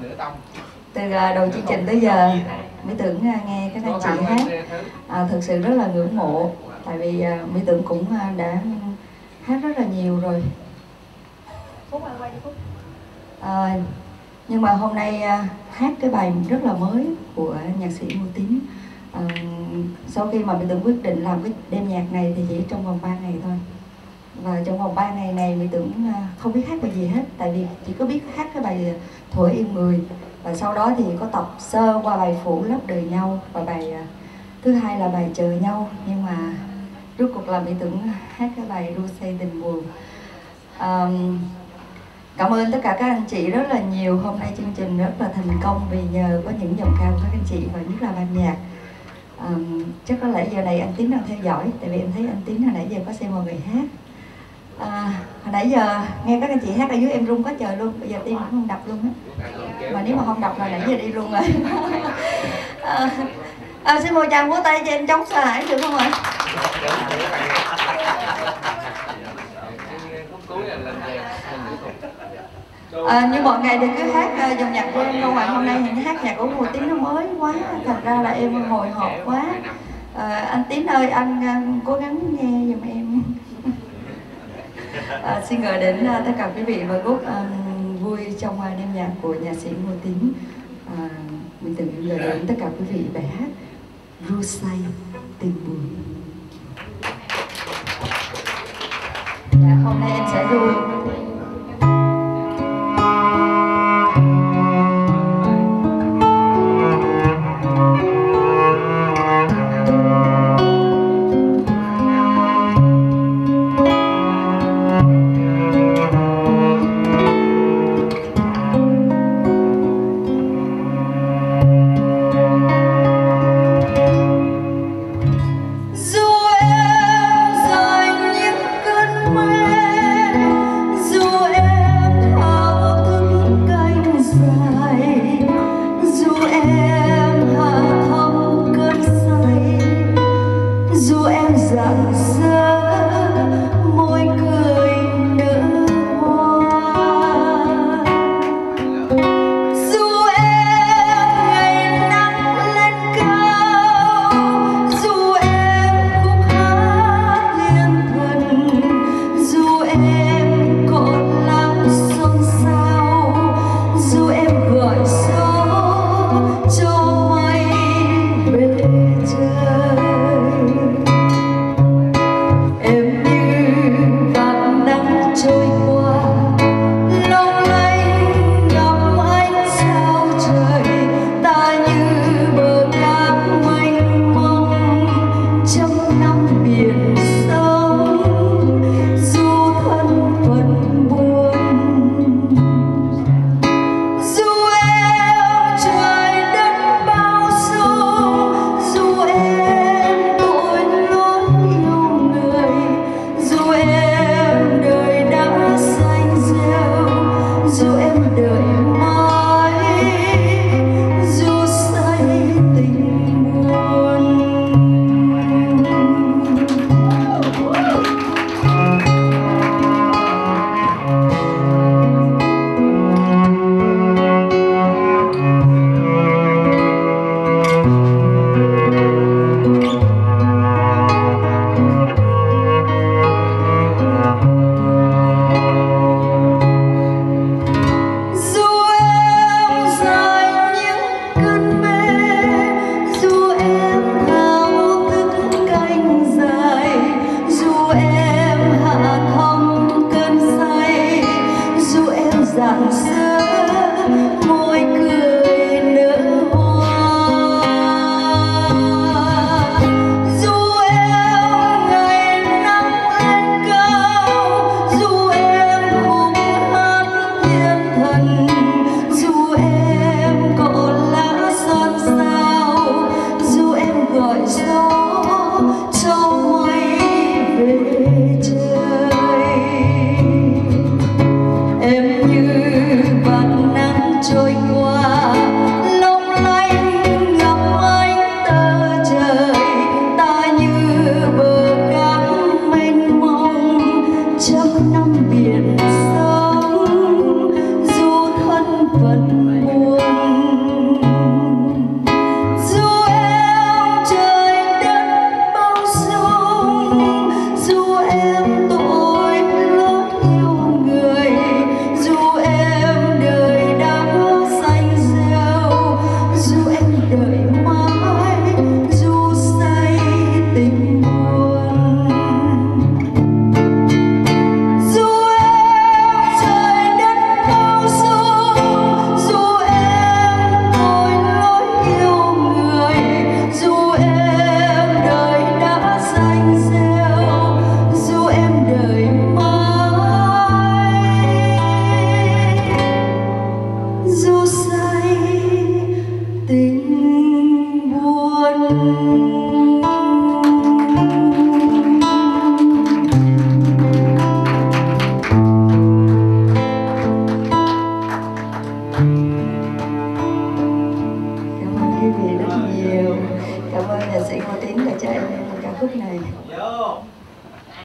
nửa tông từ à, đầu chương trình tới giờ mỹ tưởng à, nghe các anh chị hát. À, thực sự rất là ngưỡng mộ tại vì à, mỹ tưởng cũng đã hát rất là nhiều rồi. À, nhưng mà hôm nay hát cái bài rất là mới của nhạc sĩ Ngô Tín. À, sau khi mà mỹ tưởng quyết định làm cái đêm nhạc này thì chỉ trong vòng 3 ngày thôi và trong vòng 3 ngày này mỹ tưởng à, không biết hát bài gì hết. Tại vì chỉ có biết hát cái bài à, thuở yên người. Và sau đó thì có tập sơ qua bài phủ lấp đời nhau. Và bài à, thứ hai là bài chờ nhau. Nhưng mà rốt cuộc là mỹ tưởng hát cái bài đua say tình buồn um, cảm ơn tất cả các anh chị rất là nhiều. Hôm nay chương trình rất là thành công vì nhờ có những giọng ca của các anh chị và nhất là ban nhạc. Um, chắc có lẽ giờ này anh tiến đang theo dõi. Tại vì em thấy anh tiến hồi nãy giờ có xem mọi người hát à, hồi nãy giờ nghe các anh chị hát ở dưới em rung quá trời luôn. Bây giờ tim cũng không đập luôn á. Mà nếu mà không đập là nãy giờ đi rung rồi. À, à, xin mời chàng vỗ tay cho em chống sợ hãi được không ạ? À, như mọi ngày thì cứ hát uh, dòng nhạc của em không bạn hôm nay thì hát nhạc của mùa tiến nó mới quá. Thành ra là em hồi hộp quá. À, anh tiến ơi anh uh, cố gắng nghe giùm em à, xin gửi đến uh, tất cả quý vị và gốc um, vui trong uh, đêm nhạc của nhạc sĩ Ngô Tín. À, mình từng gửi đến tất cả quý vị bài hát ru say tình buồn. Dạ, hôm nay em sẽ ru